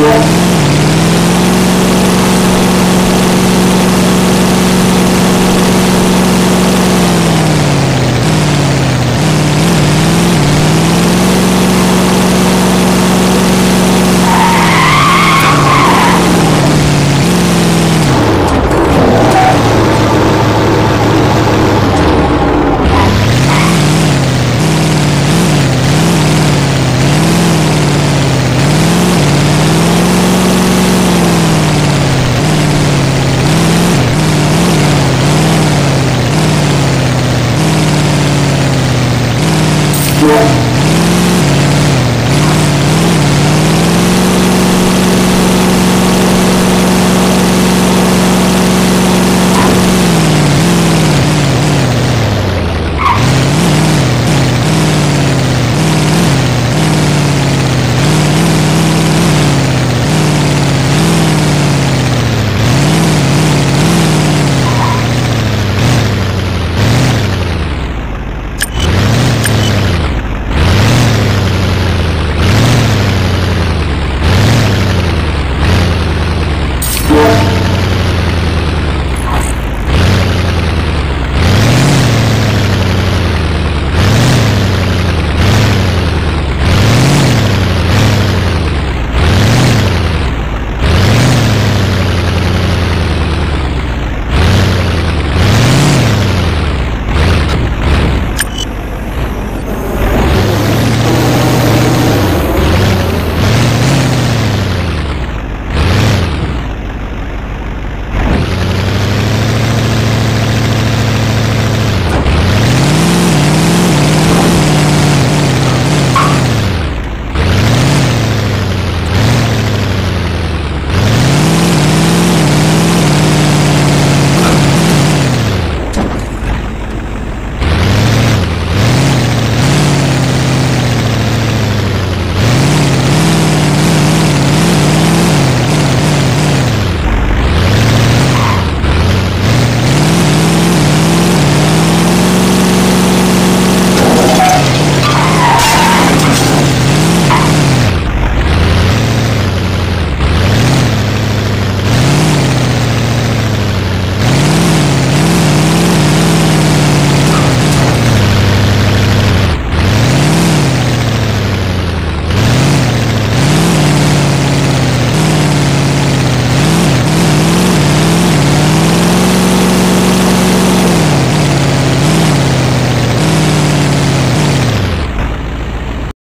you. Thank.